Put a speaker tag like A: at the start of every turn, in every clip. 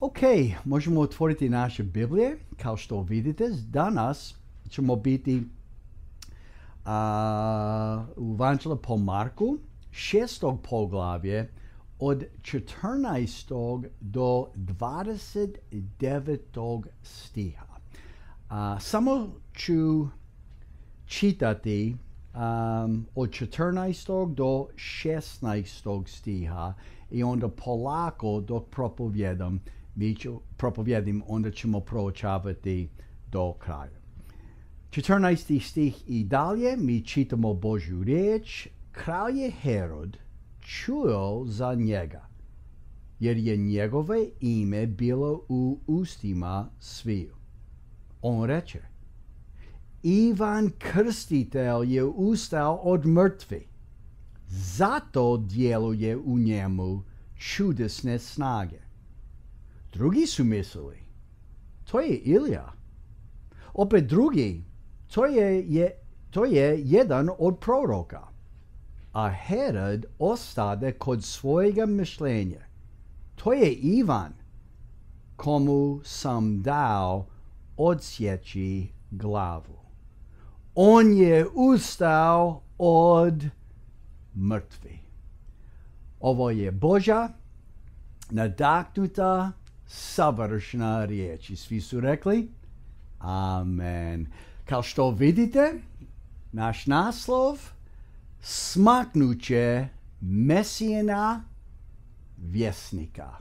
A: Ok, možemo otvoriti naše Biblije. Kao što vidite, danas ćemo biti a, u Vančela po Marku, šestog poglavlje, od 14. do 29. stiha. A, samo ću čitati um, od 14. do 16. stiha i onda polako dok propovjedam mi ću propovjedim, onda ćemo proučavati do kraja. 14. stih i dalje mi čitamo Božju riječ. Kralj je Herod čuo za njega, jer je njegove ime bilo u ustima sviju. On reče, Ivan Krstitelj je ustao od mrtvi, zato djeluje u njemu čudesne snage. Drugi su mislili, to je Ilija. Opet drugi, to je, je, to je jedan od proroka. A Herod ostade kod svojega mišljenja. To je Ivan, komu sam dao odsjeći glavu. On je ustao od mrtvi. Ovo je Boža nadaknuta savršna riječ. I svi su rekli Amen. Kao što vidite, naš naslov smaknuće Mesijena vjesnika.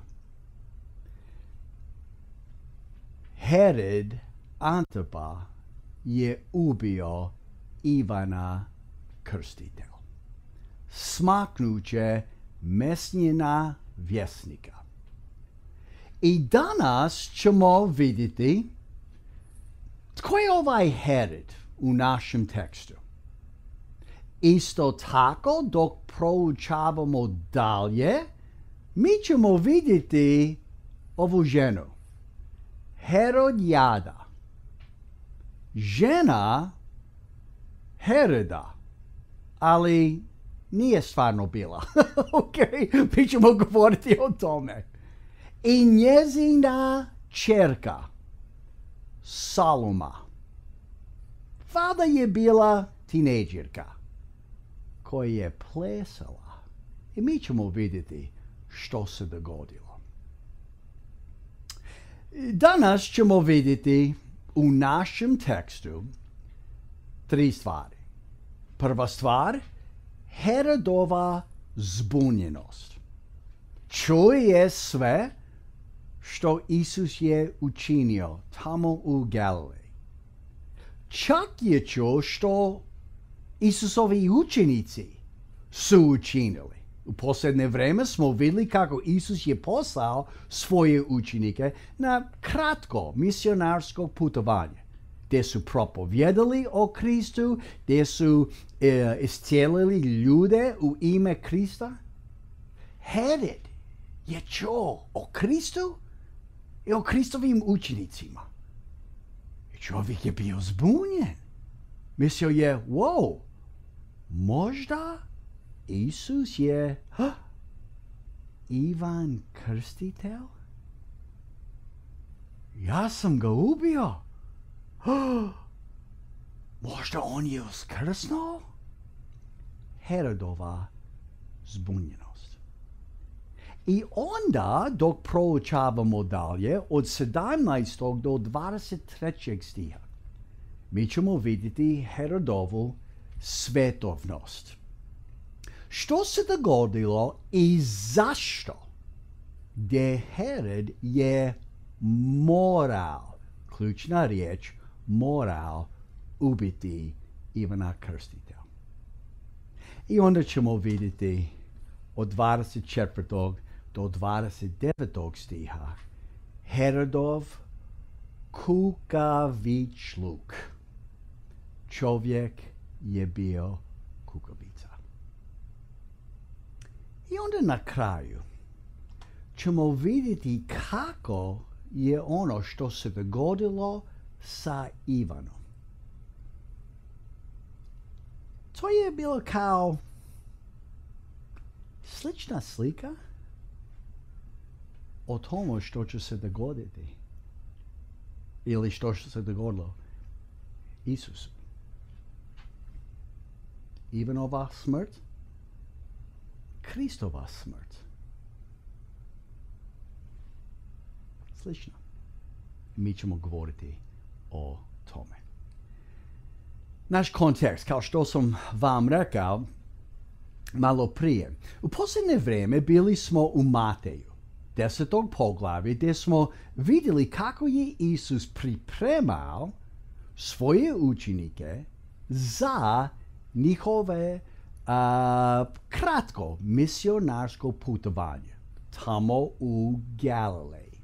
A: Herod Antipa je ubio Ivana Krstitelj. Smaknuće Mesijena vjesnika. I danas ćemo vidjeti tko je ovaj Herod u našem tekstu. Isto tako dok proučavamo dalje, mi ćemo vidjeti ovu ženu. Herodjada. Žena Heroda, ali nije stvarno bila. ok, mi ćemo govoriti o tome i njezina čerka Saloma. Vada je bila tineđerka koja je plesala i mi ćemo vidjeti što se dogodilo. Danas ćemo vidjeti u našem tekstu tri stvari. Prva stvar, Herodova zbunjenost. Čuje sve što Isus je učinio tamo u Galileji. Čak je čuo što Isusovi učenici su učinili. U posljednje vrijeme smo vidjeli kako Isus je poslao svoje učenike na kratko misionarsko putovanje gdje su propovjedali o Kristu, gdje su e, iscijelili ljude u ime Krista. Herod je čuo o Kristu i o Kristovim učenicima. I čovjek je bio zbunjen. Mislio je, wow, možda Isus je ha, Ivan Krstitelj? Ja sam ga ubio. Ha, možda on je uskrsnuo? Herodova zbunjeno. I onda, dok proučavamo dalje, od 17. do 23. stiha, mi ćemo vidjeti Herodovu svetovnost. Što se dogodilo i zašto? Gdje Herod je moral, ključna riječ, moral ubiti Ivana Krstitelja. I onda ćemo vidjeti od 24 do 29. stiha Herodov kukavičluk. Čovjek je bio kukavica. I onda na kraju ćemo vidjeti kako je ono što se dogodilo sa Ivanom. To je bilo kao slična slika o tome što će se dogoditi. Ili što se dogodilo Isusu. Ivanova smrt, Kristova smrt. Slično. Mi ćemo govoriti o tome. Naš kontekst, kao što sam vam rekao malo prije, u posljednje vrijeme bili smo u Mateju, desetog poglavlja, gdje smo vidjeli kako je Isus pripremao svoje učenike za njihove kratko misionarsko putovanje tamo u Galileji.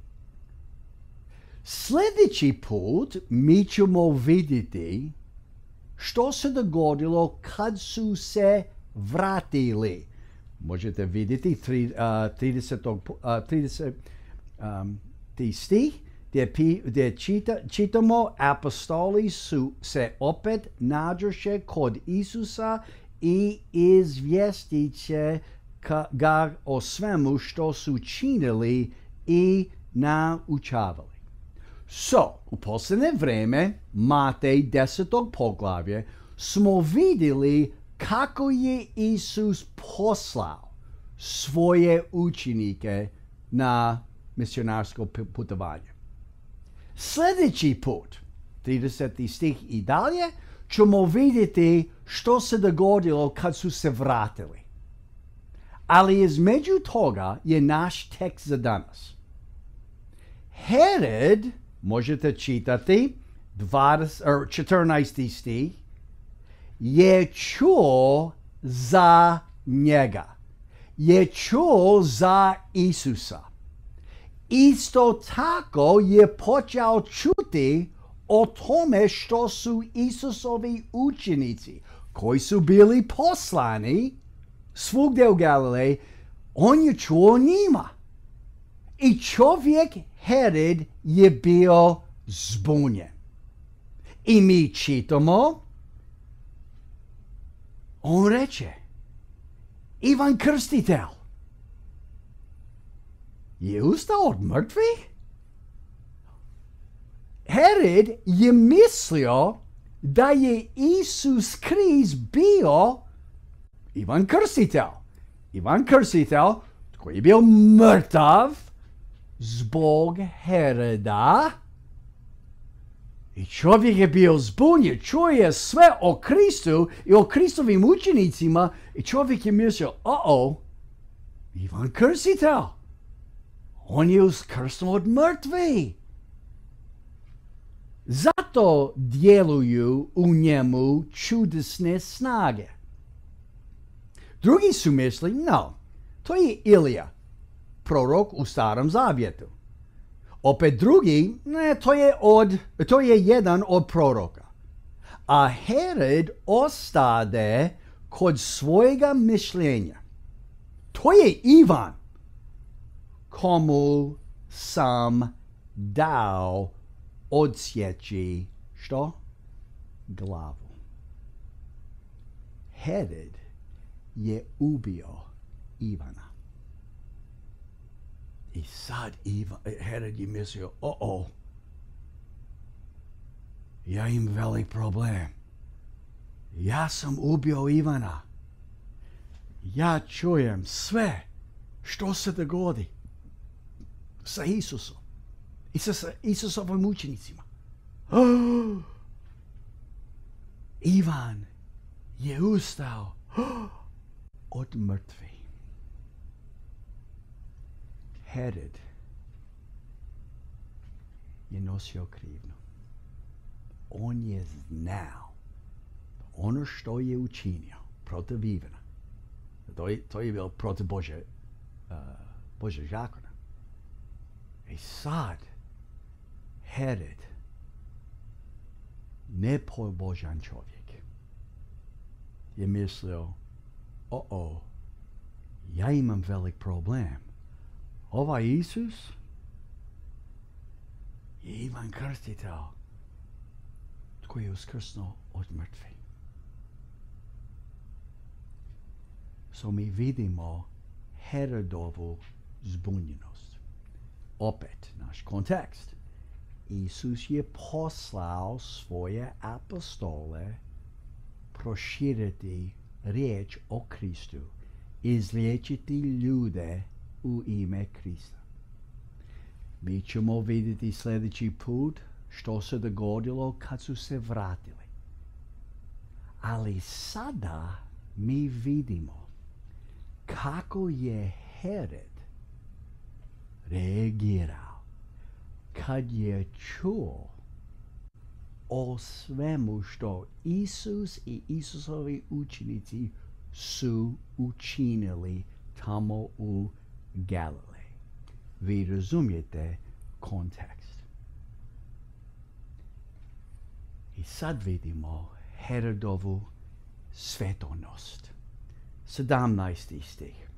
A: Sljedeći put mi ćemo vidjeti što se dogodilo kad su se vratili. Možete vidjeti tri, uh, 30, uh, 30 um, stih gdje, gdje čita, čitamo apostoli su se opet nađoše kod Isusa i izvjestit će ga o svemu što su činili i naučavali. So, u posljednje vreme, Matej desetog poglavlje, smo vidjeli kako je Isus poslao svoje učenike na misionarsko putovanje. Sljedeći put, 30. stih i dalje, ćemo vidjeti što se dogodilo kad su se vratili. Ali između toga je naš tekst za danas. Herod možete čitati 20, or 14. stih, je čuo za njega. Je čuo za Isusa. Isto tako je počeo čuti o tome što su Isusovi učenici, koji su bili poslani svugdje u Galileji, on je čuo njima. I čovjek Herod je bio zbunjen. I mi čitamo, on reče, Ivan Krstitelj je ustao od mrtvih? Herod je mislio da je Isus Krist bio Ivan Krstitelj. Ivan Krstitelj, koji je bio mrtav, zbog Heroda. I čovjek je bio zbunjen, čuje sve o Kristu i o Kristovim učenicima i čovjek je mislio, o Ivan Krstitelj. On je uskrsnuo od mrtvi. Zato djeluju u njemu čudesne snage. Drugi su mislili, no, to je Ilija prorok u starom zavjetu. Opet drugi, ne, to je, od, to je jedan od proroka. A Herod ostade kod svojega mišljenja. To je Ivan komu sam dao odsjeći što? Glavu. Herod je ubio Ivana. I sad Iva, Herod je mislio, o o, ja im velik problem. Ja sam ubio Ivana. Ja čujem sve što se dogodi sa Isusom i sa Isusovim učenicima. Oh, Ivan je ustao oh, od mrtvi. Herod je nosio krivnu. On je znao ono što je učinio protiv Ivana. To je, to je bilo protiv Bože, uh, Bože žakona. I sad Herod nepobožan čovjek je mislio, o o, ja imam velik problem ovaj Isus je Ivan Krstitelj koji je uskrsnuo od mrtvi. So mi vidimo Herodovu zbunjenost. opet naš kontekst. Isus je poslao svoje apostole proširiti riječ o Kristu, izliječiti ljude u ime Krista. Mi ćemo vidjeti sljedeći put što se dogodilo kad su se vratili. Ali sada mi vidimo kako je Herod reagirao kad je čuo o svemu što Isus i Isusovi učenici su učinili tamo u Galileji. Vi razumijete kontekst. I sad vidimo Herodovu svetonost. 17. stih.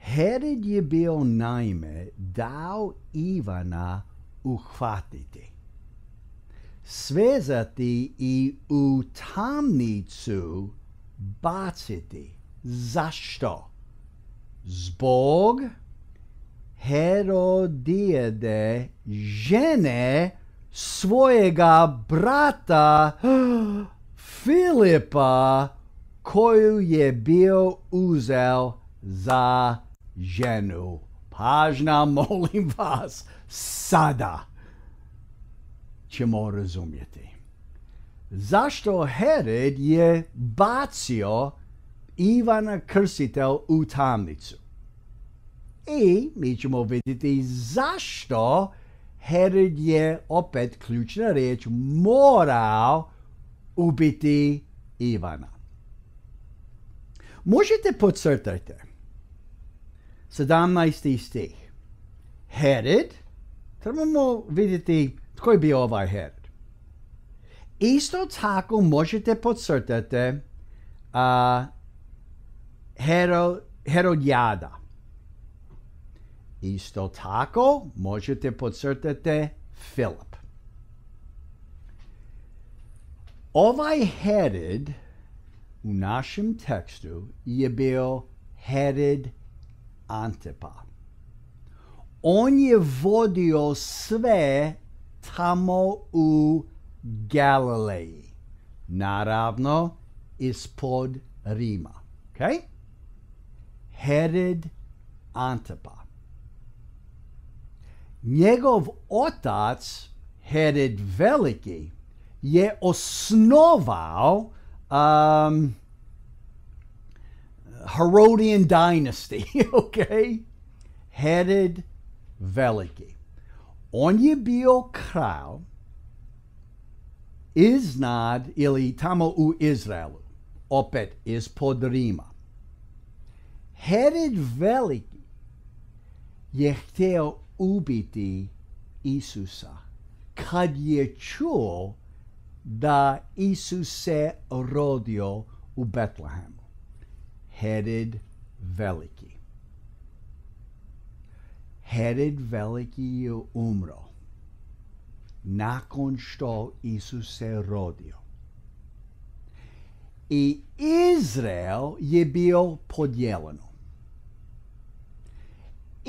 A: Herod je bio naime dao Ivana uhvatiti, svezati i u tamnicu baciti. Zašto? Zbog Herodijede žene svojega brata Filipa koju je bio uzel za ženu. Pažna, molim vas, sada ćemo razumjeti. Zašto Herod je bacio Ivana Krsitel u tamnicu? I mi ćemo vidjeti zašto Herod je, opet ključna riječ, morao ubiti Ivana. Možete podcrtati 17. stih. Herod, trebamo vidjeti tko je bio ovaj Herod. Isto tako možete podcrtati uh, Herod, Herodjada. Isto tako možete podcrtati Filip. Ovaj Herod u našem tekstu je bio Herod Antipa. On je vodio sve tamo u Galileji. Naravno, ispod Rima. Okay? Herod Antipa. Njegov otac, headed Veliki, je osnovao um, Herodian dynasty, okay? Headed Veliki. On je bio kralj iznad ili tamo u Izraelu, opet ispod Rima. Herod Veliki je htio ubiti Isusa kad je čuo da Isus se rodio u Betlehemu. Herod Veliki. Herod Veliki je umro nakon što Isus se rodio. I Izrael je bio podijeljeno.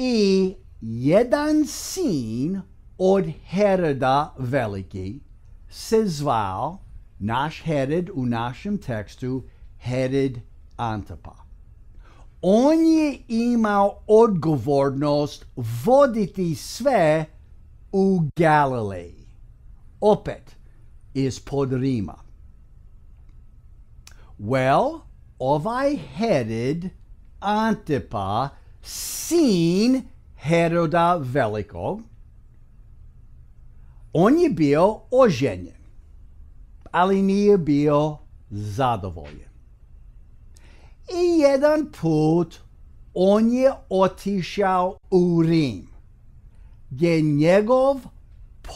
A: I jedan sin od Heroda Veliki se zvao naš Herod u našem tekstu Herod Antipa. On je imao odgovornost voditi sve u Galileji. Opet, ispod Rima. Well, ovaj Herod Antipa, sin Heroda Velikog, on je bio oženjen, ali nije bio zadovoljen. I jedan put on je otišao u Rim, gdje njegov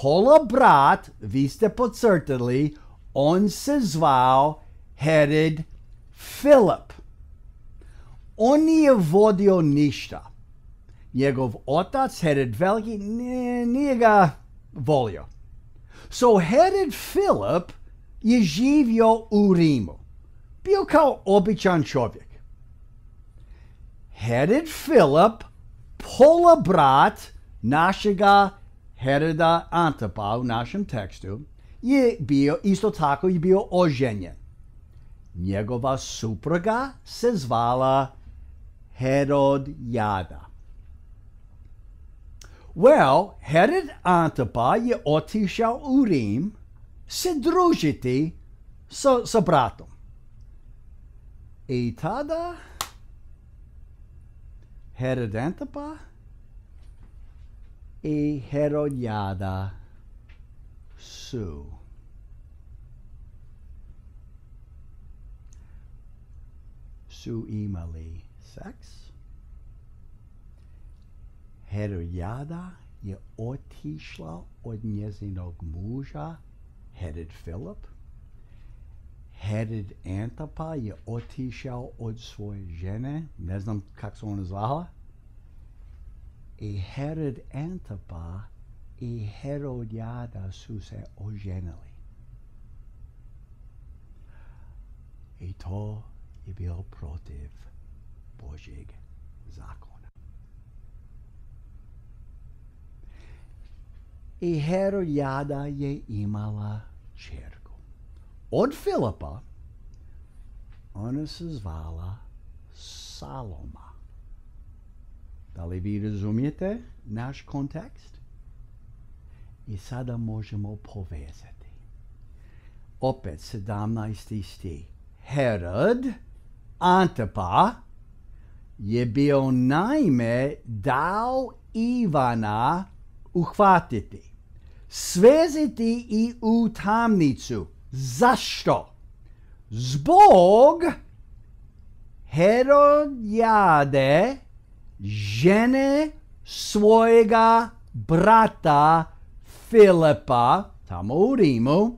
A: pola brat, vi ste podcrtali, on se zvao Herod Filip. On nije vodio ništa. Njegov otac, Herod Veliki, nije ga volio. So Herod Filip je živio u Rimu. Bio kao običan čovjek. Herod Filip, pola brat, našega Heroda Antapa u našem tekstu je bio, isto tako bio oženjen. Njegova supruga se zvala Herodjada. Well, Herod Antapa je otišao u Rim se družiti sa, sa bratom. I tada Herod Antapa i Herodjada su su imali seks. Herodjada je otišla od njezinog muža Herod Filip. Herod Antapa je otišao od svoje žene, ne znam kako se ona zvala. I Herod Antapa i Herodjada su se oženili. I to je bilo protiv Božjeg zakona. I Herodjada je imala čerku. Od Filipa ona se zvala Saloma. Da li vi razumijete naš kontekst? I sada možemo povezati. Opet 17. stih. Herod Antipa je bio naime dao Ivana uhvatiti, sveziti i u tamnicu. Zašto? Zbog Herodjade, žene svojega brata Filipa, tamo u Rimu,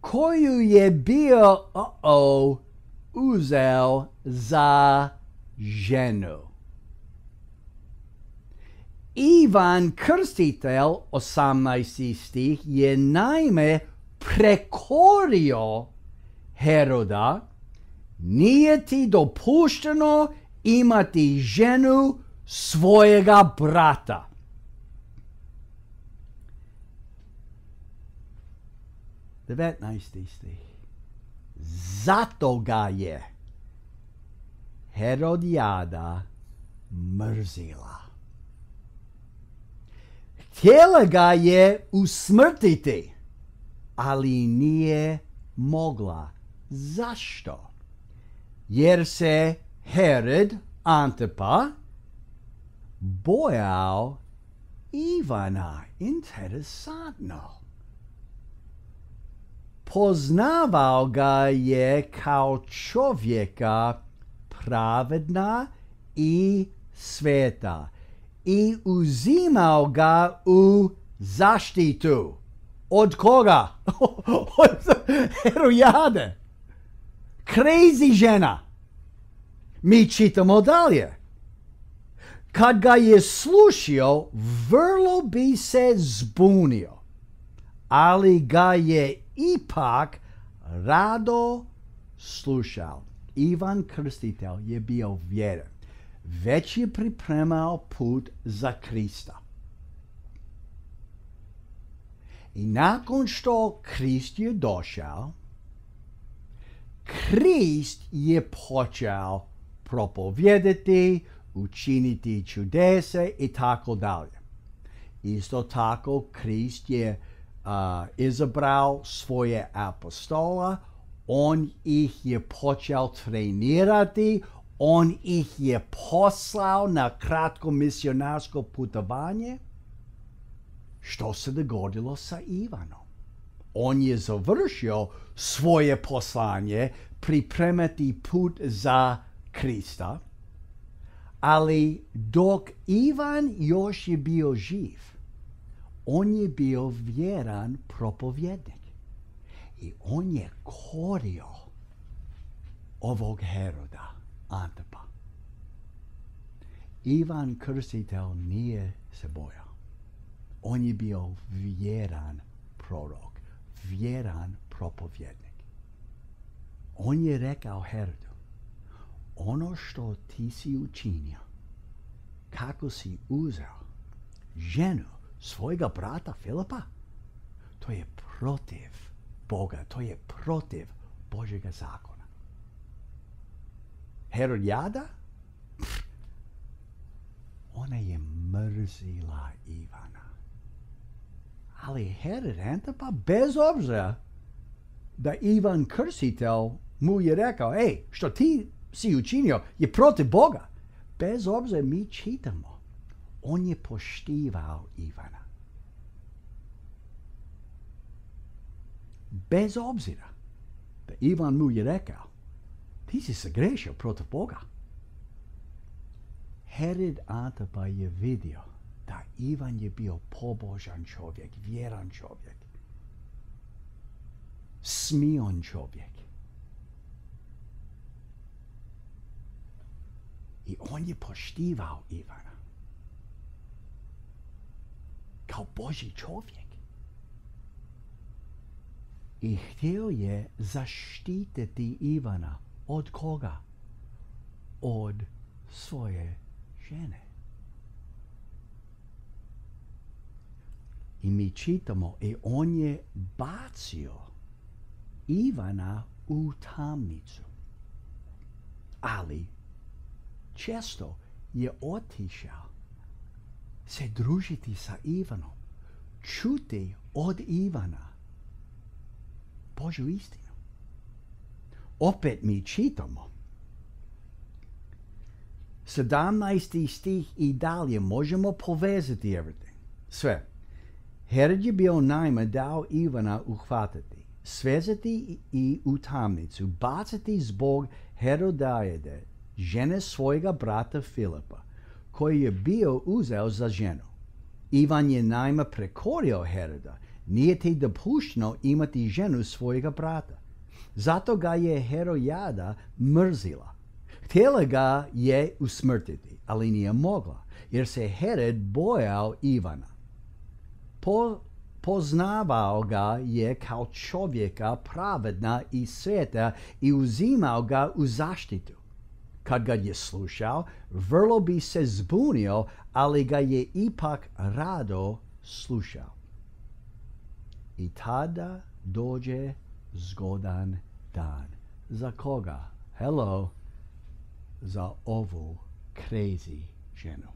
A: koju je bio, uzeo za ženu. Ivan Krstitelj, 18. stih, je naime prekorio Heroda, nije ti dopušteno imati ženu svojega brata. Devetnaesti stih. Zato ga je Herodijada mrzila. Htjela ga je usmrtiti, ali nije mogla. Zašto? Jer se Herod Antipa bojao Ivana. Interesantno. Poznavao ga je kao čovjeka pravedna i sveta i uzimao ga u zaštitu. Od koga? Od herojade. Crazy žena. Mi čitamo dalje. Kad ga je slušio, vrlo bi se zbunio. Ali ga je ipak rado slušao. Ivan Krstitelj je bio vjeran. Već je pripremao put za Krista. I nakon što Krist je došao, Krist je počeo propovjedati, učiniti čudese i tako dalje. Isto tako Krist je uh, izabrao svoje apostola, on ih je počeo trenirati, on ih je poslao na kratko misionarsko putovanje. Što se dogodilo sa Ivanom? On je završio svoje poslanje pripremati put za Krista, ali dok Ivan još je bio živ, on je bio vjeran propovjednik. I on je korio ovog Heroda, Antipa. Ivan Krstitelj nije se bojao. On je bio vjeran prorok, vjeran propovjednik. On je rekao Herodu, ono što ti si učinio, kako si uzeo ženu svojega brata Filipa? To je protiv Boga, to je protiv Božjega zakona. Herodijada? Ona je mrzila Ivana. Ali Herod Antipa, bez obzira da Ivan krstitelj mu je rekao, ej, što ti si učinio je protiv Boga. Bez obzira mi čitamo. On je poštivao Ivana. Bez obzira da Ivan mu je rekao, ti si se grešio protiv Boga. Herod Antipa je vidio da Ivan je bio pobožan čovjek, vjeran čovjek, smion čovjek. I on je poštivao Ivana kao Boži čovjek. I htio je zaštititi Ivana od koga? Od svoje žene. I mi čitamo, i on je bacio Ivana u tamnicu. Ali često je otišao se družiti sa Ivanom, čuti od Ivana Božju istinu. Opet mi čitamo 17. stih i dalje možemo povezati everything. Sve. Herod je bio najma dao Ivana uhvatiti, svezati i u tamnicu, baciti zbog Herodajede, žene svojega brata Filipa, koji je bio uzeo za ženu. Ivan je najma prekorio Heroda, nije ti dopušteno imati ženu svojega brata. Zato ga je Herojada mrzila. Htjela ga je usmrtiti, ali nije mogla, jer se Herod bojao Ivana. Po, poznavao ga je kao čovjeka pravedna i sveta i uzimao ga u zaštitu. Kad ga je slušao, vrlo bi se zbunio, ali ga je ipak rado slušao. I tada dođe zgodan dan. Za koga? Hello. Za ovu crazy ženu.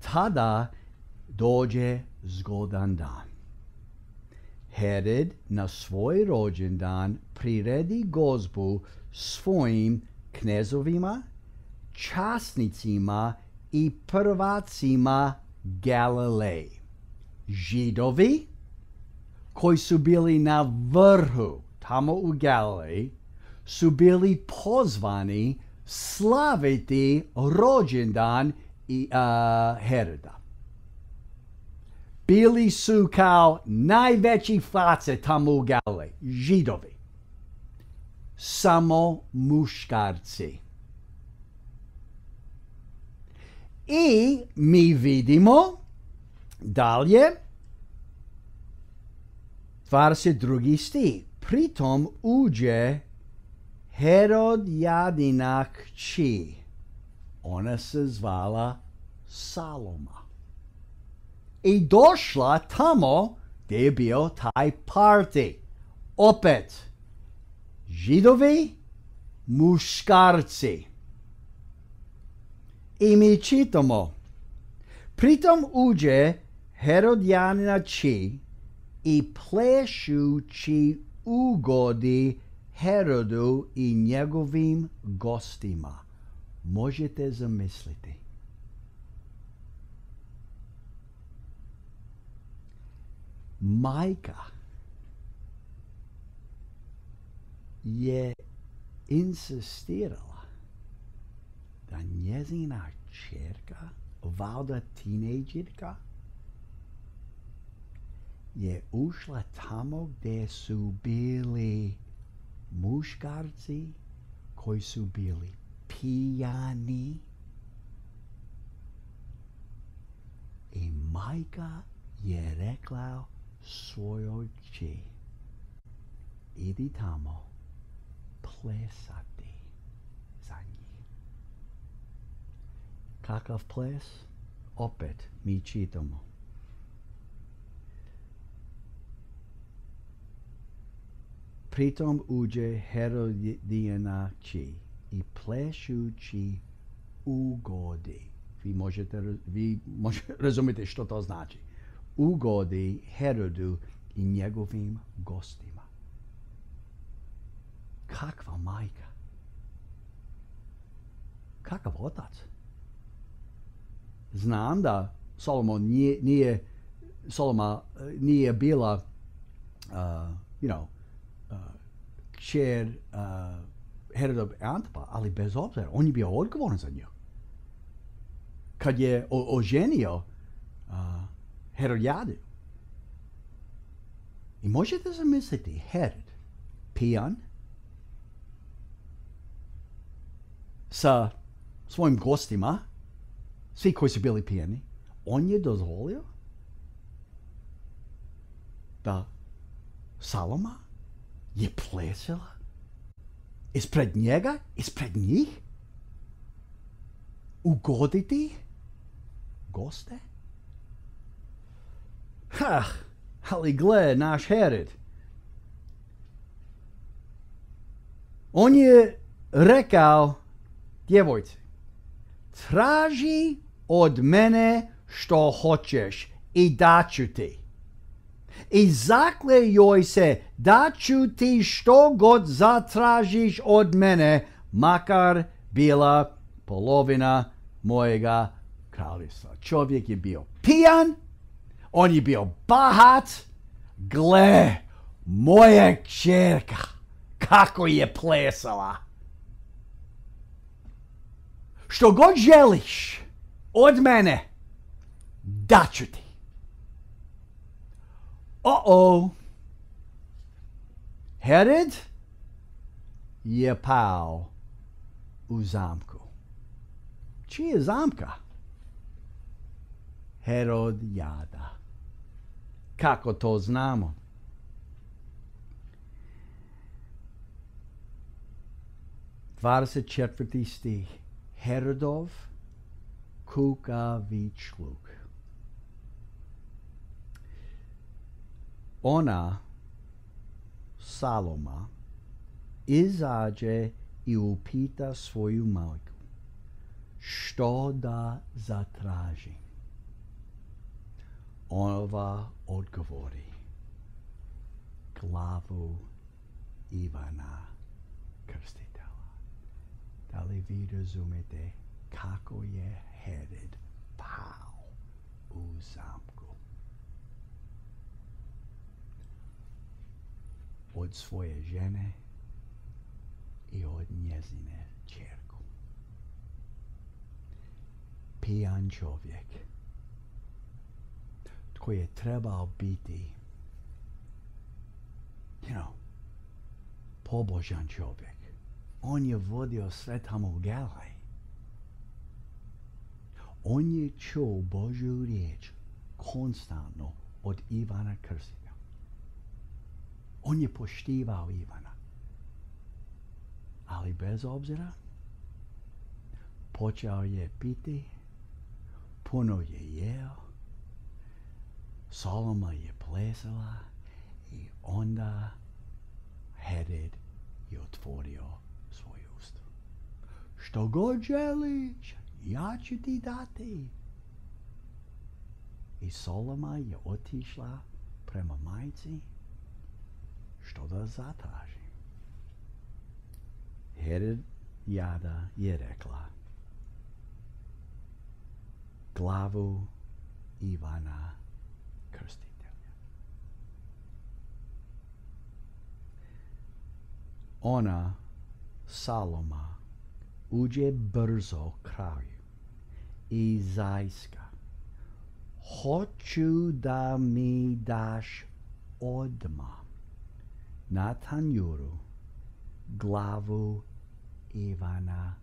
A: Tada dođe zgodan dan. Herod na svoj rođendan priredi gozbu svojim knezovima, časnicima i prvacima Galileji. Židovi koji su bili na vrhu tamo u Galileji su bili pozvani slaviti rođendan i uh, Heroda. Bili su kao najveći face tamo u Galileji, židovi. Samo muškarci. I mi vidimo dalje 22. stih. Pritom uđe Herod Jadina kći. Ona se zvala Saloma. I došla tamo gdje je bio taj party. Opet, židovi, muškarci. I mi čitamo. Pritom uđe Herodjanina či i plešući ugodi Herodu i njegovim gostima. Možete zamisliti. Majka je insistirala da njezina čerka, valda tinejdžerka, je ušla tamo gdje su bili muškarci koji su bili pijani i majka je rekla svojoj či idi tamo plesati za njih. Kakav ples? opet mi čitamo. Pritom uđe Herodijena či i plešući ugodi. Vi možete, vi možete razumjeti što to znači. Ugodi Herodu i njegovim gostima. Kakva majka. Kakav otac. Znam da Solomon nije, nije Soloma eh, nije bila uh, you know, kćer uh, Herodov Antipa, ali bez obzira, on je bio odgovoran za nju. Kad je o, oženio uh, Herodijadu. I možete zamisliti Herod, pijan, sa svojim gostima, svi koji su bili pijani, on je dozvolio da Saloma je plesala ispred njega, ispred njih, ugoditi goste? Ha, ali gle, naš Herod. On je rekao djevojci, traži od mene što hoćeš i daću ti. I zakle joj se daću ti što god zatražiš od mene, makar bila polovina mojega kraljevstva. Čovjek je bio pijan, on je bio bahat, gle, moja čerka, kako je plesala. Što god želiš od mene, daću ti. O-o. Herod je pao u zamku. Zamka? Herod jada. Kako to znamo? Dvadeset četvrti stih. Herodov kukavičluk. Ona, Saloma, izađe i upita svoju majku što da zatraži. Ova odgovori glavu Ivana Krstitelja. Da li vi razumete kako je Herod pao u zamku? Od svoje žene i od njezine čerku. Pijan čovjek koji je trebao biti you know, pobožan čovjek. On je vodio sve tamo u Galaj. On je čuo Božju riječ konstantno od Ivana Krstitelja. On je poštivao Ivana. Ali bez obzira, počeo je piti, puno je jeo, Soloma je plesala i onda Herod je otvorio svoj usta. Što god želiš, ja ću ti dati. I Soloma je otišla prema majci što da zatraži. Herod jada je rekla glavu Ivana Krstitelja. Ona, Saloma, uđe brzo kraju i zajska. Hoću da mi daš odma na tanjuru glavu Ivana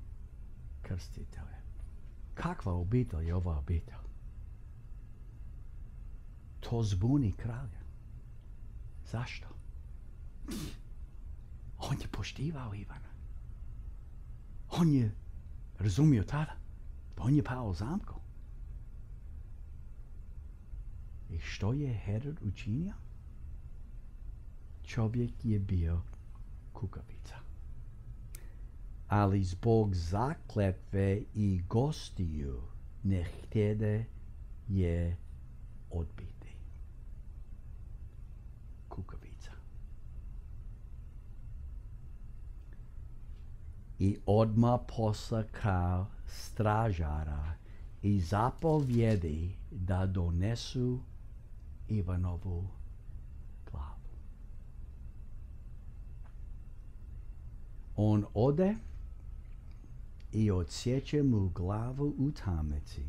A: Krstitelja. Kakva obitelj je ova obitelj? To zbuni kralja. Zašto? On je poštivao Ivana. On je razumio tada. Pa on je pao zamku. I što je Herod učinio? Čovjek je bio kukavica. Ali zbog zakletve i gostiju ne htjede je odbiti. Kukavica. I odma posla kao stražara i zapovjedi da donesu Ivanovu glavu. On ode i odsjeće mu glavu u tamnici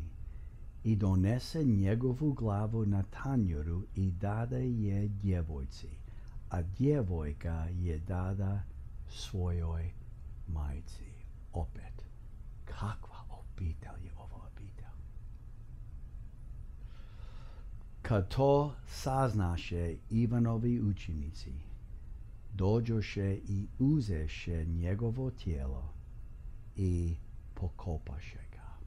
A: i donese njegovu glavu na tanjuru i dade je djevojci, a djevojka je dada svojoj majci. Opet, kakva obitelj je ova obitelj? Kad to saznaše Ivanovi učenici, dođoše i uzeše njegovo tijelo i pokopaše ga.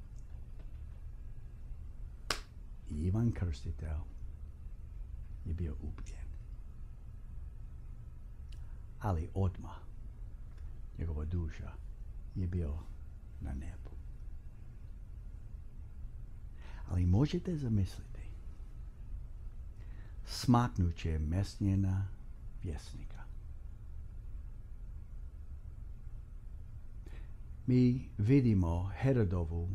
A: Ivan Krstitelj je bio ubijen. Ali odmah njegova duša je bio na nebu. Ali možete zamisliti smaknuće mesnjena vjesnika. Mi vidimo Herodovu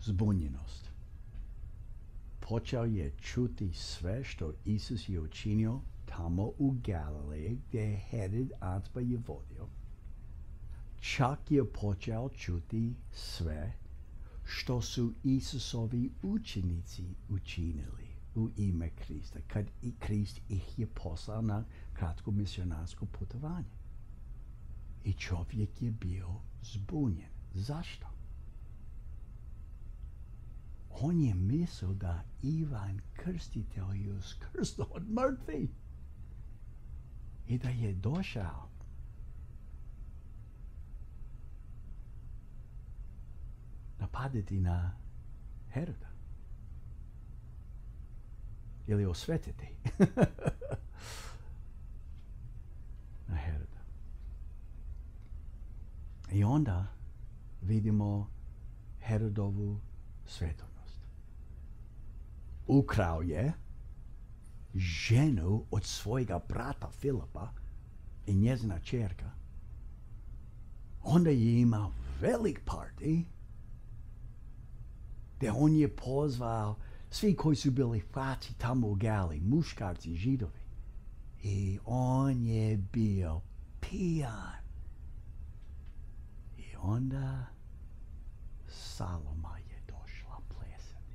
A: zbunjenost. Počeo je čuti sve što Isus je učinio tamo u Galileji gdje je Herod Antipa je vodio. Čak je počeo čuti sve što su Isusovi učenici učinili u ime Krista, kad i Krist ih je poslao na kratko misionarsko putovanje. I čovjek je bio zbunjen. Zašto? On je mislio da Ivan Krstitelj je uskrsto od mrtvi i da je došao napaditi na Heroda. Ili osvetiti na Heroda. I onda vidimo Herodovu svetovnost. Ukrao je ženu od svojega brata Filipa i njezina čerka. Onda je imao velik party gdje on je pozvao svi koji su bili faci tamo u Gali, muškarci, židovi. I on je bio pijan. Onda Saloma je došla plesati.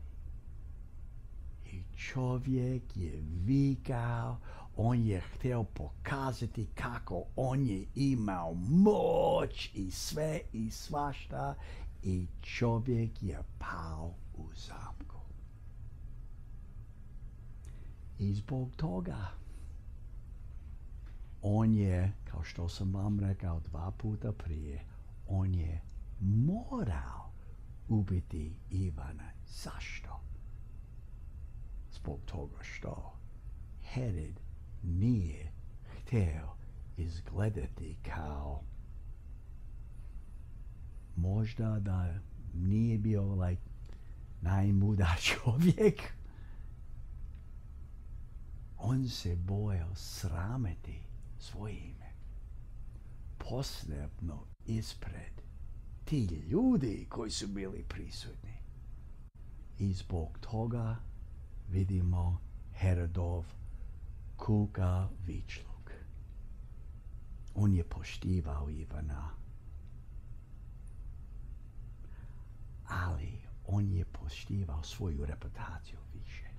A: I čovjek je vikao, on je htio pokazati kako on je imao moć i sve i svašta i čovjek je pao u zamku. I zbog toga on je, kao što sam vam rekao dva puta prije, on je morao ubiti Ivana. Zašto? Zbog toga što Herod nije htio izgledati kao možda da nije bio like najmuda čovjek. On se bojao srameti svoje ime. Posebno ispred ti ljudi koji su bili prisutni. I zbog toga vidimo Herodov kuka vičluk. On je poštivao Ivana ali on je poštivao svoju reputaciju više.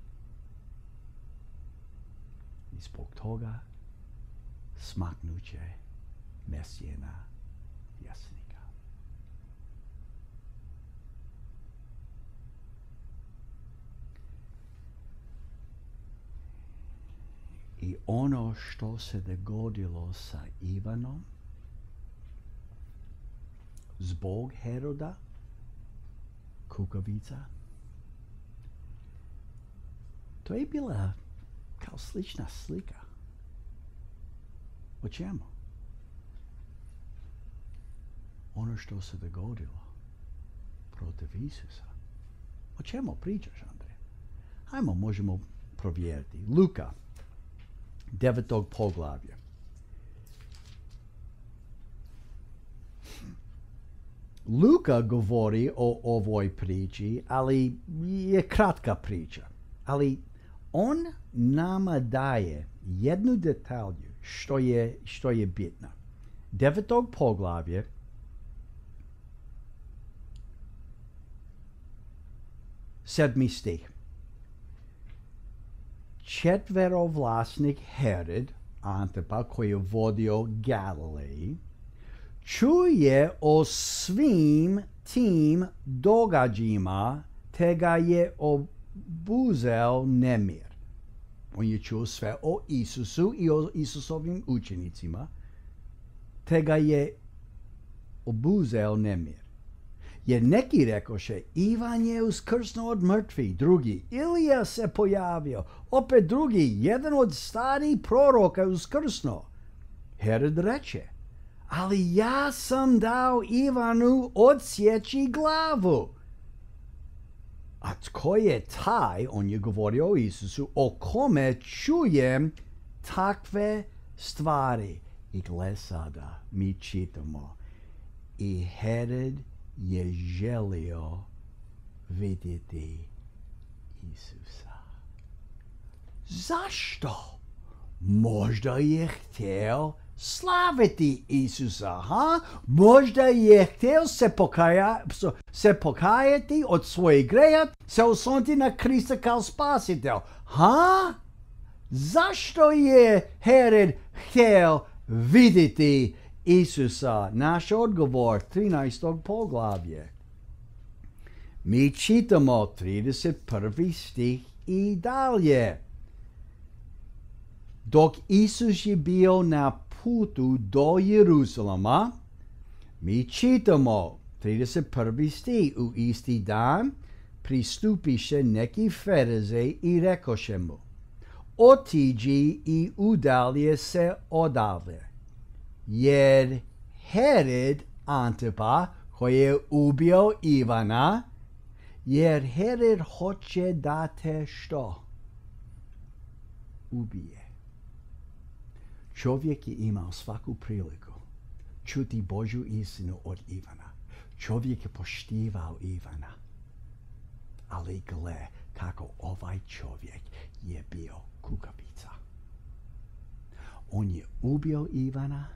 A: I zbog toga smaknuće mesijena vjesnika. I ono što se dogodilo sa Ivanom zbog Heroda kukavica To je bila kao slična slika. O čemu? Ono što se dogodilo protiv Isusa. O čemu pričaš, Andrej? Hajmo, možemo provjeriti. Luka, devetog poglavlja. Luka govori o ovoj priči, ali je kratka priča. Ali on nama daje jednu detalju što je, što je bitna. Devetog poglavlje sedmi stih. Četverovlasnik Herod, Antipa, koji je vodio Galileji, čuje o svim tim događajima, te ga je obuzel nemir. On je čuo sve o Isusu i o Isusovim učenicima, te ga je obuzel nemir. Jer neki rekoše, Ivan je uskrsnuo od mrtvi, drugi, Ilija se pojavio, opet drugi, jedan od starih proroka uskrsnuo. Herod reče, ali ja sam dao Ivanu odsjeći glavu. A tko je taj, on je govorio o Isusu, o kome čujem takve stvari. I gle sada, mi čitamo. I Herod je želio vidjeti Isusa. Zašto? Možda je htio slaviti Isusa, ha? Možda je htio se, pokaja, se pokajati od svojeg greja, se osloniti na Krista kao spasitelj, ha? Zašto je Herod htio vidjeti Isusa? Naš odgovor, 13. poglavlje. Mi čitamo 31. stih i dalje. Dok Isus je bio na putu do Jeruzalema, mi čitamo 31. stih u isti dan, pristupiše neki ferize i rekoše mu, otiđi i udalje se odavle, jer Herod Antipa, koji je ubio Ivana, jer Herod hoće da te što? Ubije. Čovjek je imao svaku priliku čuti Božju istinu od Ivana. Čovjek je poštivao Ivana. Ali gle kako ovaj čovjek je bio kukavica. On je ubio Ivana,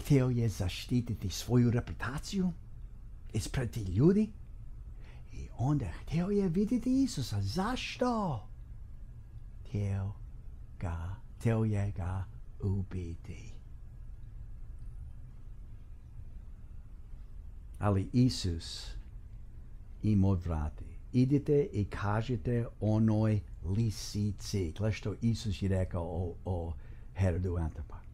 A: htio je zaštititi svoju reputaciju ispred tih ljudi i onda htio je vidjeti Isusa. Zašto? Htio ga htio je ga ubiti. Ali Isus im odvrati. Idite i kažete onoj lisici. Gle što Isus je rekao o, o Herodu Antipa.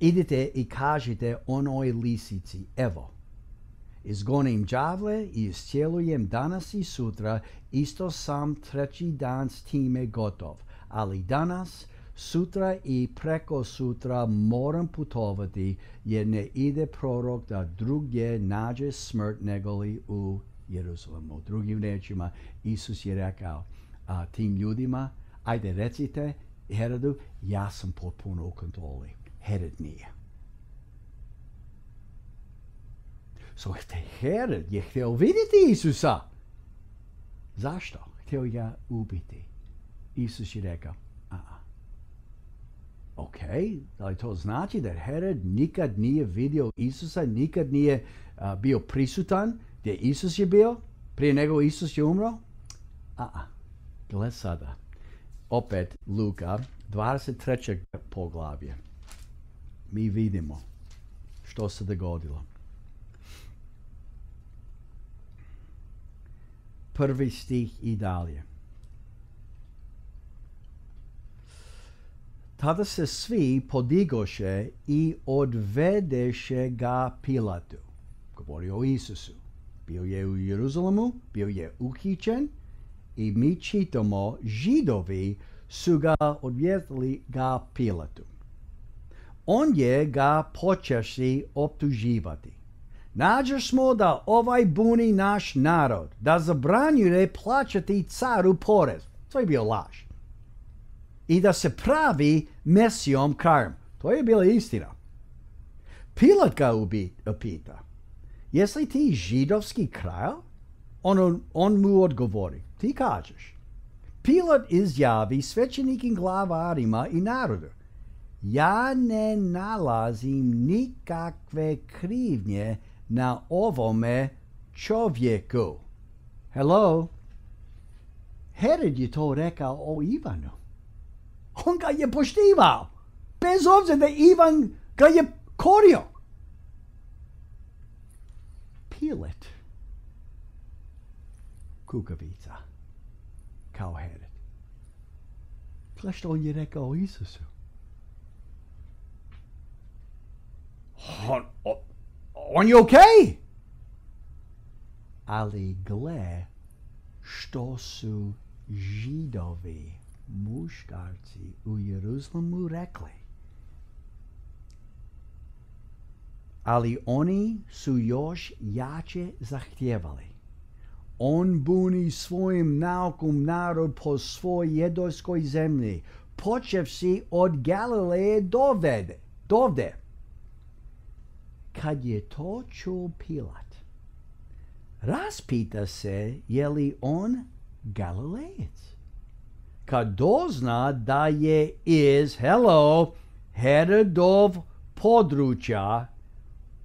A: Idite i kažete onoj lisici. Evo, izgonim đavle i iscijelujem danas i sutra, isto sam treći dan s time gotov ali danas, sutra i preko sutra moram putovati jer ne ide prorok da drugdje nađe smrt negoli u Jeruzalemu. Drugim riječima, Isus je rekao a, tim ljudima, ajde recite Herodu, ja sam potpuno u kontroli. Herod nije. So, Herod je htio vidjeti Isusa. Zašto? Htio ga ubiti. Isus je rekao, a, ok, da li to znači da Herod nikad nije vidio Isusa, nikad nije bio prisutan gdje Isus je bio, prije nego Isus je umro? A, a, gle sada. Opet Luka, 23. poglavlje. Mi vidimo što se dogodilo. Prvi stih i dalje. Tada se svi podigoše i odvedeše ga Pilatu. Govori o Isusu. Bio je u Jeruzalemu, bio je uhićen i mi čitamo židovi su ga odvjetili ga Pilatu. On je ga počeši optuživati. Nađer smo da ovaj buni naš narod, da zabranjuje plaćati caru porez. To je bio laž. I da se pravi mesijom krajem. To je bila istina. Pilat ga upita, jesi ti židovski kralj? On, on mu odgovori, ti kažeš. Pilat izjavi svećenikim glavarima i narodu. Ja ne nalazim nikakve krivnje na ovome čovjeku. Hello? Herod je to rekao o Ivanu. On ga je poštivao. Bez obzira da Ivan ga je korio. Pilat. Kukavica. Kao Herod. Gle što on je rekao o Isusu. On, okej. Okay. Ali gle što su židovi muškarci u Jeruzalemu rekli. Ali oni su još jače zahtjevali. On buni svojim naukom narod po svoj jedojskoj zemlji, počevši od Galileje dovede, dovde. Kad je to čuo Pilat, raspita se je li on Galilejec. Kad dozna da je iz, hello, Herodov područja,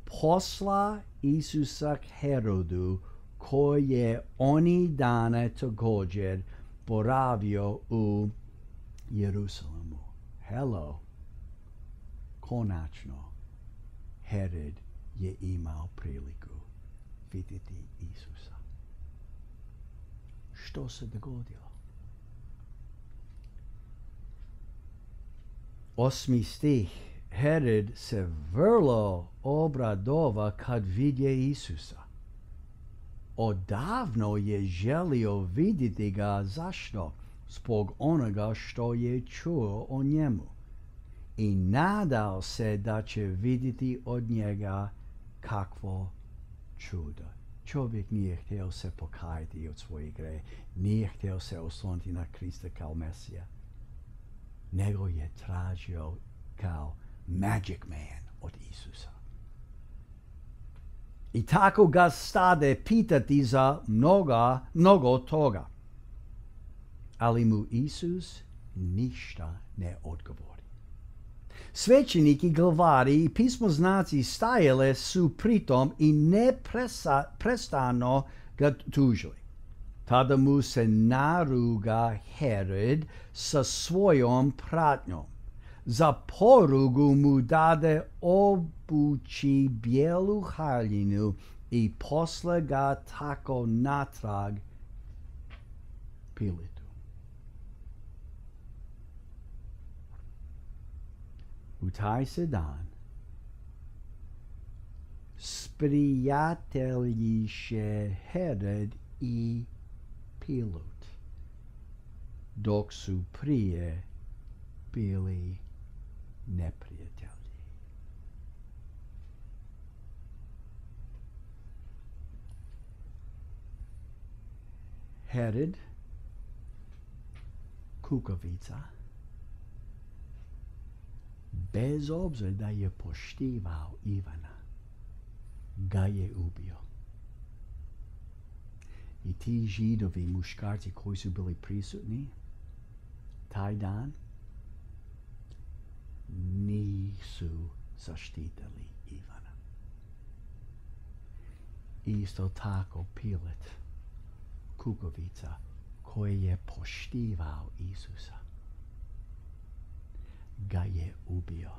A: posla Isusa Herodu, koji je oni dane također boravio u Jerusalemu. Hello, konačno, Herod je imao priliku vidjeti Isusa. Što se dogodilo? Osmi stih. Herod se vrlo obradova kad vidje Isusa. Odavno je želio vidjeti ga zašto? Zbog onoga što je čuo o njemu. I nadao se da će vidjeti od njega kakvo čudo. Čovjek nije htio se pokajati od svoje gre, nije htio se osloniti na Krista kao Mesija, nego je tražio kao magic man od Isusa. I tako ga stade pitati za mnoga, mnogo toga. Ali mu Isus ništa ne odgovori. Svećeniki, glavari i pismoznaci stajale su pritom i ne prestano ga tužili. Tada mu se naruga Herod sa svojom pratnjom. Za porugu mu dade obući bijelu haljinu i posle ga tako natrag Piletu. utai sedan. Spriatelisce hered i pilot doxu prie bili neprietelli Herod Kukovica. Bez obzira da je poštivao Ivana, ga je ubio. I ti židovi muškarci koji su bili prisutni taj dan nisu zaštitili Ivana. Isto tako Pilat, kukovica, koji je poštivao Isusa, ga je ubio.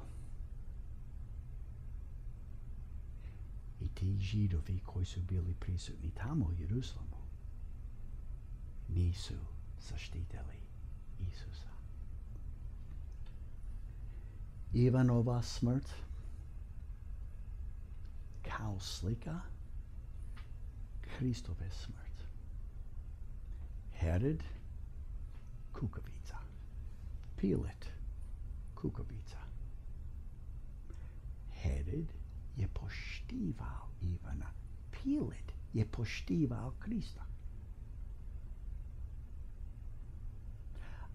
A: I ti židovi koji su bili prisutni tamo u Jerusalemu nisu zaštitili Isusa. Ivanova smrt kao slika Hristove smrt. Herod, kukavica. Pilet, kukavica. Herod je poštivao Ivana. Pilet je poštivao Krista.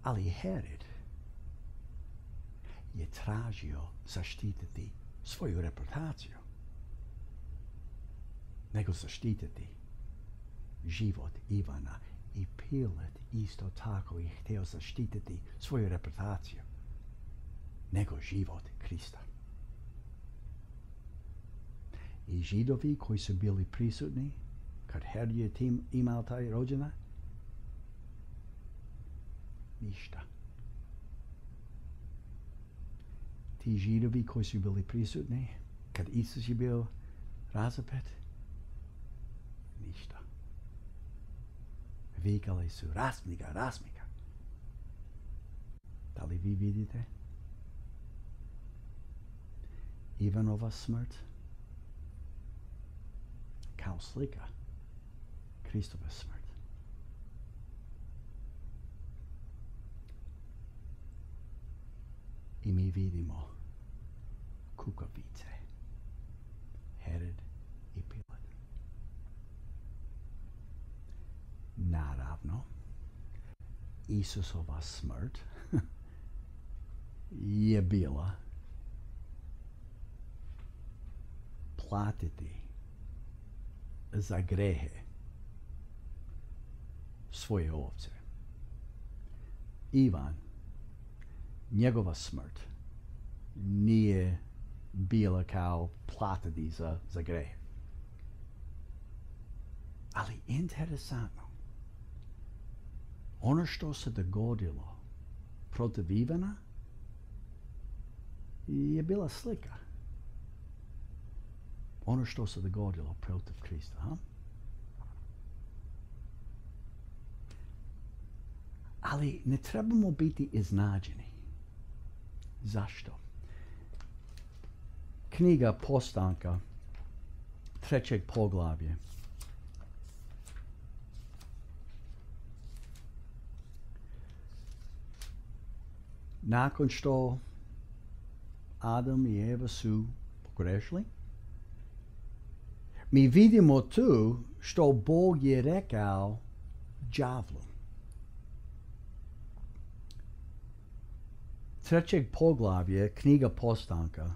A: Ali Herod je tražio zaštititi svoju reputaciju nego zaštititi život Ivana i Pilat isto tako je htio zaštititi svoju reputaciju nego život Krista. I židovi koji su bili prisutni kad Herod je tim imao taj rođena, ništa. Ti židovi koji su bili prisutni kad Isus je bio razapet, ništa. Vikali su, rasmi ga, rasmi ga. Da li vi vidite? Ivanova smrt kao slika Kristova smrt. I mi vidimo kukavice, Herod i Pilat. Naravno, Isusova smrt je bila platiti za grehe svoje ovce. Ivan, njegova smrt nije bila kao platiti za, za grehe. Ali interesantno, ono što se dogodilo protiv Ivana je bila slika. Ono što se dogodilo protiv Krista. Ha? Ali ne trebamo biti iznađeni. Zašto? Knjiga Postanka, trećeg poglavlje. Nakon što Adam i Eva su pogrešili, mi vidimo tu što Bog je rekao đavlu. Trećeg poglavlje knjiga Postanka,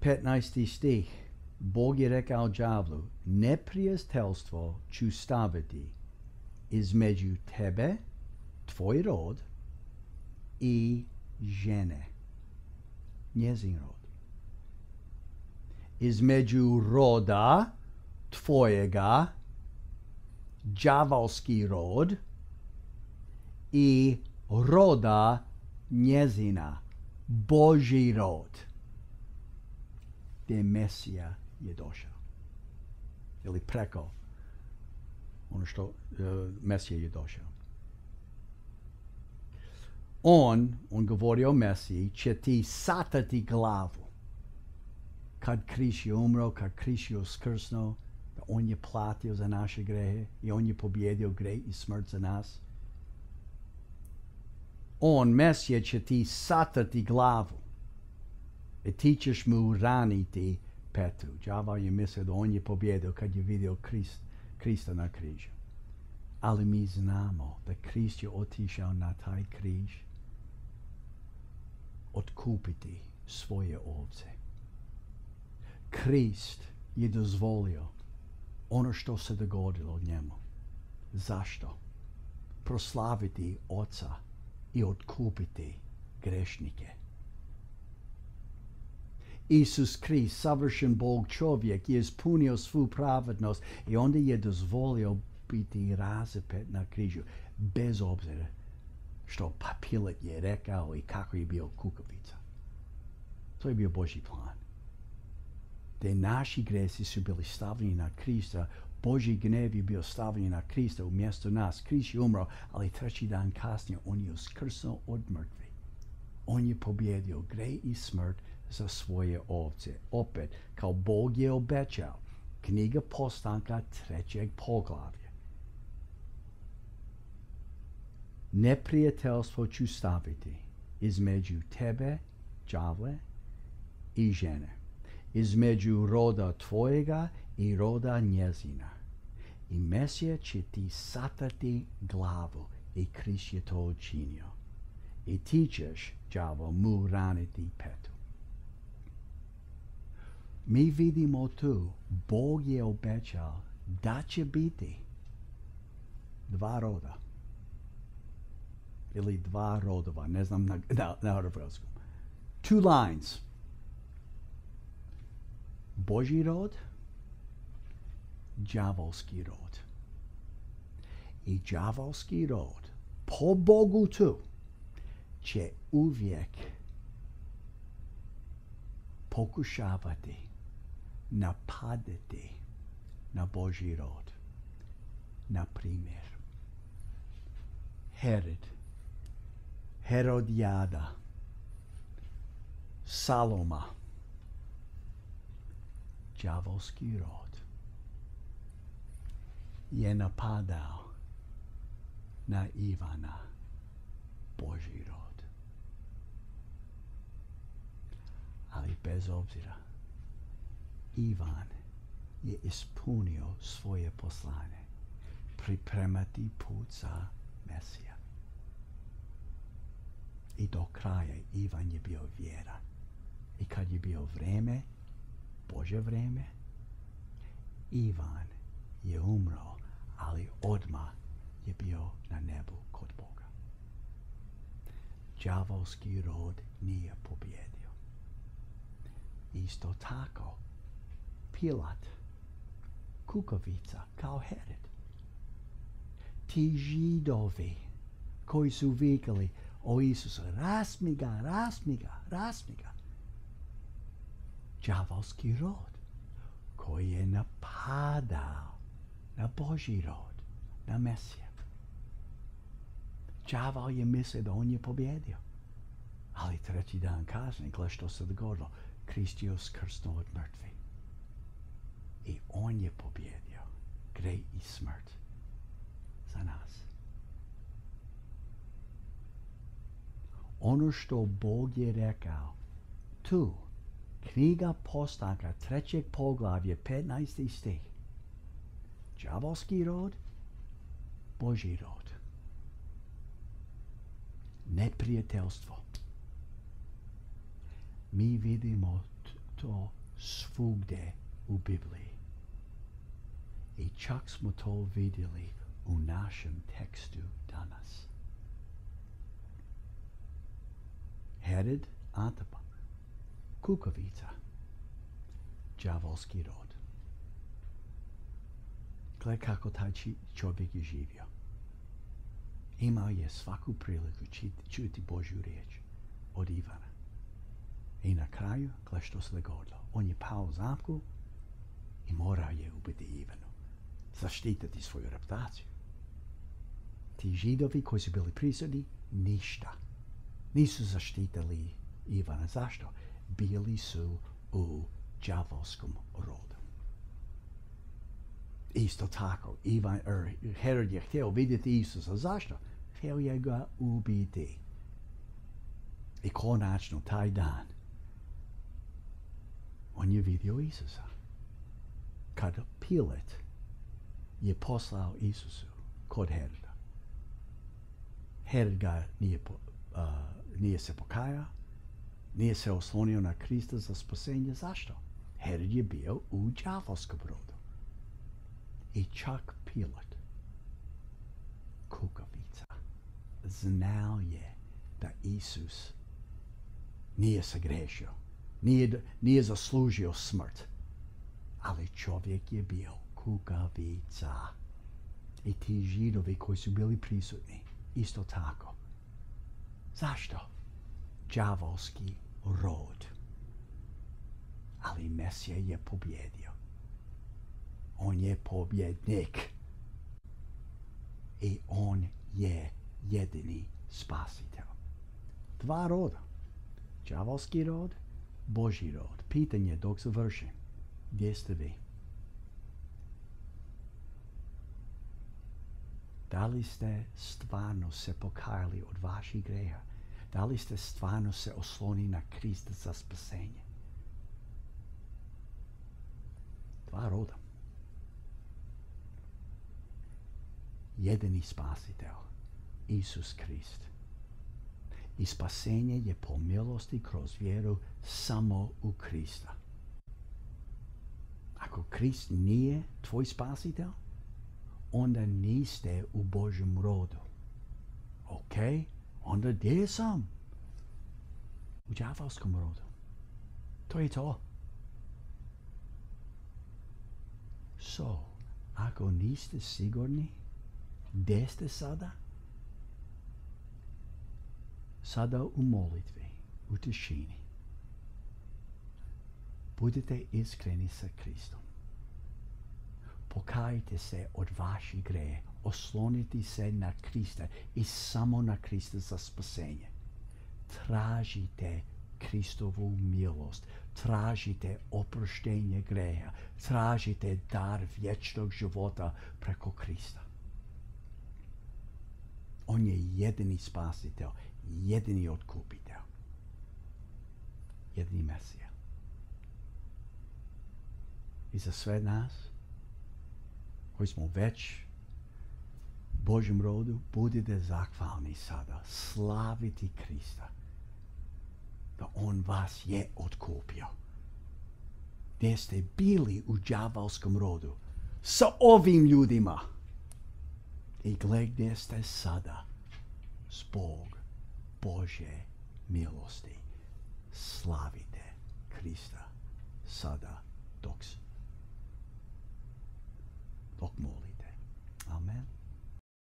A: 15. stih. Bog je rekao đavlu, neprijateljstvo ću staviti između tebe, tvoj rod i žene, njezin rod. Između roda tvojega, đavolski rod, i roda njezina, Boži rod, gdje Mesija je došao. Ili preko ono što uh, Mesija je došao. On, on govori o Mesiji, će ti satati glavu. Kad Kriš je umro, kad Kriš je uskrsnuo, on je platio za naše grehe i on je pobjedio greh i smrt za nas on, Mesija, će ti satati glavu. I ti ćeš mu raniti Petru. Đava je mislio da on je pobjedio kad je vidio Krist, Krista na križu. Ali mi znamo da Krist je otišao na taj križ otkupiti svoje ovce. Krist je dozvolio ono što se dogodilo njemu. Zašto? Proslaviti oca i otkupiti grešnike. Isus Krist, savršen Bog čovjek, je ispunio svu pravednost i onda je dozvolio biti razapet na križu, bez obzira što papilet je rekao i kako je bio kukavica. To je bio Boži plan te naši gresi su bili stavljeni na Krista, Boži gnev je bio stavljen na Krista umjesto nas. Križ je umro, ali treći dan kasnije on je uskrsnuo od mrtvi. On je pobjedio gre i smrt za svoje ovce. Opet, kao Bog je obećao, knjiga postanka trećeg poglavlja. Neprijateljstvo ću staviti između tebe, džavle i žene između roda tvojega i roda njezina. I Mesija će ti satati glavu i Krist je to učinio. I ti ćeš, đavo, mu raniti petu. Mi vidimo tu, Bog je obećao da će biti dva roda. Ili dva rodova, ne znam na, na, na Two lines. Božji rod, đavolski rod. I đavolski rod, po Bogu tu, će uvijek pokušavati napadati na Božji rod. Na primjer, Herod, Herodijada, Saloma, đavolski rod je napadao na Ivana Boži rod. Ali bez obzira, Ivan je ispunio svoje poslane pripremati put za Mesija. I do kraja Ivan je bio vjeran. I kad je bio vreme, Bože vreme, Ivan je umro, ali odma je bio na nebu kod Boga. Đavolski rod nije pobjedio. Isto tako, Pilat, kukavica kao Herod. Ti židovi koji su vikali o Isusu, rasmi ga, rasmi ga, rasmi ga đavolski rod koji je napadao na Boži rod, na Mesija. Đavao je mislio da on je pobjedio. Ali treći dan kasnije, gle što se dogodilo, Krist je uskrsnuo od mrtvi. I on je pobjedio gre i smrt za nas. Ono što Bog je rekao, tu Knjiga postanka trećeg poglavlje 15. stih. Đavolski rod, Boži rod. Neprijateljstvo. Mi vidimo to svugde u Bibliji. I čak smo to vidjeli u našem tekstu danas. Herod Antipas kukavica, đavolski rod. Gle kako taj čovjek je živio. Imao je svaku priliku čuti Božju riječ od Ivana. I na kraju, gle što se dogodilo. On je pao u zamku i morao je ubiti Ivanu. Zaštititi svoju reputaciju. Ti židovi koji su bili prisutni, ništa. Nisu zaštitili Ivana. Zašto? Bili su u đavolskom rodu. Isto tako, Ivan, er, Herod je htio vidjeti Isusa. Zašto? Htio je ga ubiti. I konačno taj dan on je vidio Isusa. Kad Pilat je poslao Isusu kod Heroda. Herod ga nije, uh, nije se pokajao, nije se oslonio na Krista za spasenje. Zašto? Herod je bio u đavolskom rodu. I čak Pilat, kukavica, znao je da Isus nije sagrešio, nije, nije zaslužio smrt, ali čovjek je bio kukavica. I ti židovi koji su bili prisutni, isto tako. Zašto? Đavolski rod. Ali Mesija je pobjedio. On je pobjednik. I on je jedini spasitelj. Dva roda. Đavolski rod, Boži rod. Pitanje dok završim. Gdje ste vi? Da li ste stvarno se pokajali od vaših greha? Da li ste stvarno se osloni na Krista za spasenje? Dva roda. Jedini spasitelj, Isus Krist. I spasenje je po milosti kroz vjeru samo u Krista. Ako Krist nije tvoj spasitelj, onda niste u Božjem rodu. Ok, onda gdje sam? U đavolskom rodu. To je to. So, ako niste sigurni, gdje ste sada? Sada u molitvi, u tišini. Budite iskreni sa Kristom. Pokajte se od vaših greje. Osloniti se na Krista i samo na Krista za spasenje. Tražite Kristovu milost. Tražite oproštenje greja. Tražite dar vječnog života preko Krista. On je jedini spasitelj, jedini otkupitelj. Jedini Mesija. I za sve nas koji smo već Božjem rodu, budite zahvalni sada. Slaviti Krista. Da On vas je otkupio. Gdje ste bili u džavalskom rodu sa ovim ljudima. I gle gdje ste sada zbog Bože milosti. Slavite Krista sada dok, dok molite. Amen.